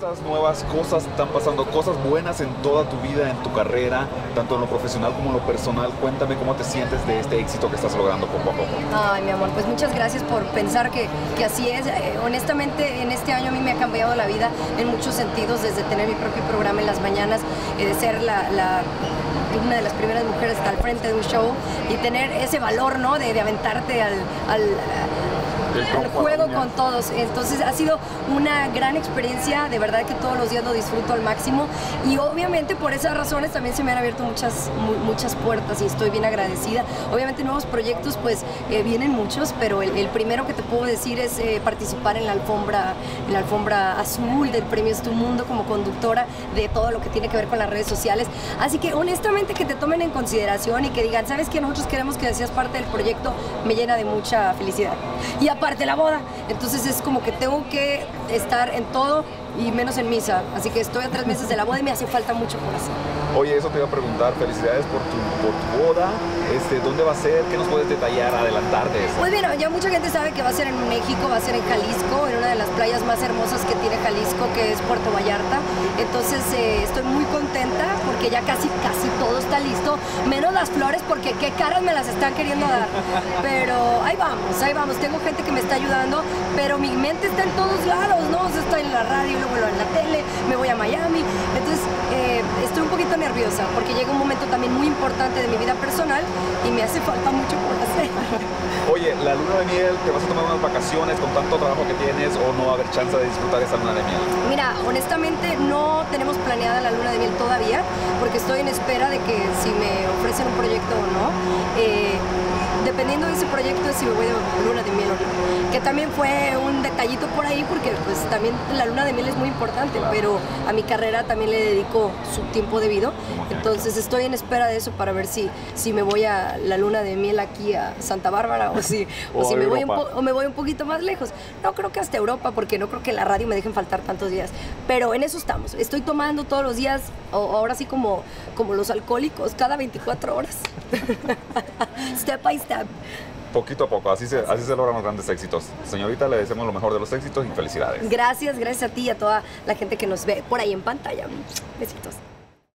estas nuevas cosas están pasando, cosas buenas en toda tu vida, en tu carrera, tanto en lo profesional como en lo personal. Cuéntame cómo te sientes de este éxito que estás logrando poco a poco. Ay, mi amor, pues muchas gracias por pensar que, que así es. Eh, honestamente, en este año a mí me ha cambiado la vida en muchos sentidos, desde tener mi propio programa en las mañanas, eh, de ser la, una de las primeras mujeres al frente de un show y tener ese valor, ¿no? De, de aventarte al, al juego con todos. Entonces ha sido una gran experiencia, de verdad que todos los días lo disfruto al máximo y obviamente por esas razones también se me han abierto muchas, muchas puertas y estoy bien agradecida. Obviamente nuevos proyectos pues eh, vienen muchos, pero el, primero que te puedo decir es eh, participar en la alfombra, en la alfombra azul del Premio Es Tu Mundo como conductora de todo lo que tiene que ver con las redes sociales. Así que honestamente que te tomen en consideración y que digan, sabes que nosotros queremos que seas parte del proyecto, me llena de mucha felicidad. Y parte de la boda. Entonces es como que tengo que estar en todo y menos en misa. Así que estoy a tres meses de la boda y me hace falta mucho por hacer. Oye, eso te iba a preguntar. Felicidades por tu, por tu boda. Este, ¿Dónde va a ser? ¿Qué nos puedes detallar, adelantar de eso? Pues bueno, ya mucha gente sabe que va a ser en México, va a ser en Jalisco, en una de las playas más hermosas que tiene Jalisco, que es Puerto Vallarta. Entonces eh, estoy muy contenta porque ya casi, casi todo está listo, menos las flores porque qué caras me las están queriendo dar. Pero ahí vamos, ahí vamos. Tengo gente que me está ayudando, pero mi mente está en todos lados, ¿no? está en la radio, luego en la tele, me voy a Miami. Entonces eh, estoy un poquito nerviosa porque llega un momento también muy importante de mi vida personal y me hace falta mucho por hacer. Oye, la luna de miel, ¿te vas a tomar unas vacaciones con tanto trabajo que tienes o no va a haber chance de disfrutar esa luna de miel? Mira, honestamente no tenemos planeada la luna de miel todavía porque estoy en espera de que si me ofrecen un proyecto o no. Eh, dependiendo de ese proyecto si me voy de luna de miel o no. Que también fue un detallito por ahí porque pues también la luna de miel es muy importante, pero a mi carrera también le dedico su tiempo debido. Entonces estoy en espera de eso para ver si, si me voy a la luna de miel aquí a Santa Bárbara o si, o, si me, voy un o me voy un poquito más lejos. No creo que hasta Europa porque no creo que la radio me dejen faltar tantos días. Pero en eso estamos. Estoy tomando todos los días, ahora sí como, como los alcohólicos, cada 24 horas. step by step. Poquito a poco, así se, así se logran los grandes éxitos. Señorita, le deseamos lo mejor de los éxitos y felicidades. Gracias, gracias a ti y a toda la gente que nos ve por ahí en pantalla. Besitos.